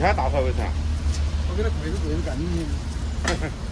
你还打扫卫生？我给他鬼子鬼子干净。